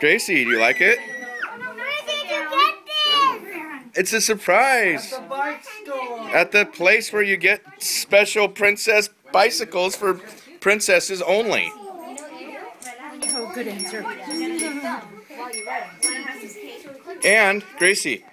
Gracie, do you like it? It's a surprise The at the place where you get special princess bicycles for princesses only. Oh, good answer. And Gracie,